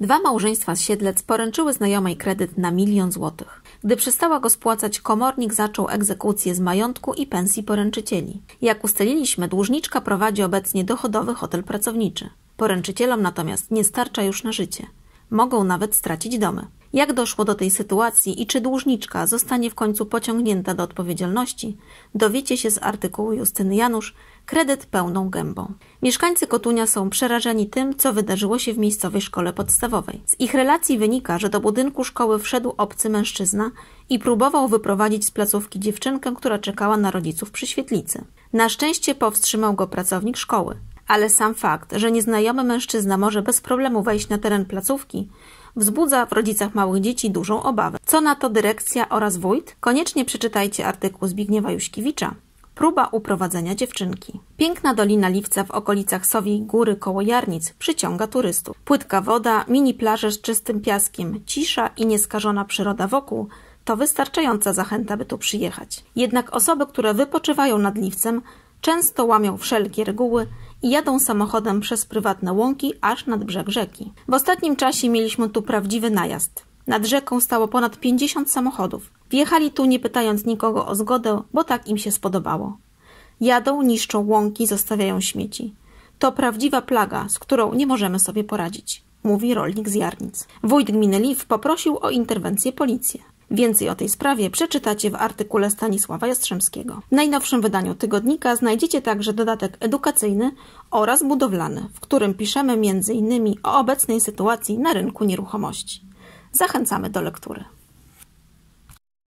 Dwa małżeństwa z Siedlec poręczyły znajomej kredyt na milion złotych. Gdy przestała go spłacać, komornik zaczął egzekucję z majątku i pensji poręczycieli. Jak ustaliliśmy, dłużniczka prowadzi obecnie dochodowy hotel pracowniczy. Poręczycielom natomiast nie starcza już na życie. Mogą nawet stracić domy. Jak doszło do tej sytuacji i czy dłużniczka zostanie w końcu pociągnięta do odpowiedzialności, dowiecie się z artykułu Justyny Janusz Kredyt pełną gębą. Mieszkańcy Kotunia są przerażeni tym, co wydarzyło się w miejscowej szkole podstawowej. Z ich relacji wynika, że do budynku szkoły wszedł obcy mężczyzna i próbował wyprowadzić z placówki dziewczynkę, która czekała na rodziców przy świetlicy. Na szczęście powstrzymał go pracownik szkoły, ale sam fakt, że nieznajomy mężczyzna może bez problemu wejść na teren placówki, wzbudza w rodzicach małych dzieci dużą obawę. Co na to dyrekcja oraz wójt? Koniecznie przeczytajcie artykuł Zbigniewa Juśkiewicza. Próba uprowadzenia dziewczynki. Piękna dolina Liwca w okolicach Sowiej Góry koło Jarnic przyciąga turystów. Płytka woda, mini plaże z czystym piaskiem, cisza i nieskażona przyroda wokół to wystarczająca zachęta, by tu przyjechać. Jednak osoby, które wypoczywają nad Liwcem, często łamią wszelkie reguły i jadą samochodem przez prywatne łąki aż nad brzeg rzeki. W ostatnim czasie mieliśmy tu prawdziwy najazd. Nad rzeką stało ponad 50 samochodów. Wjechali tu nie pytając nikogo o zgodę, bo tak im się spodobało. Jadą, niszczą łąki, zostawiają śmieci. To prawdziwa plaga, z którą nie możemy sobie poradzić, mówi rolnik z Jarnic. Wójt gminy Liw poprosił o interwencję policję. Więcej o tej sprawie przeczytacie w artykule Stanisława Jastrzębskiego. W najnowszym wydaniu tygodnika znajdziecie także dodatek edukacyjny oraz budowlany, w którym piszemy m.in. o obecnej sytuacji na rynku nieruchomości. Zachęcamy do lektury.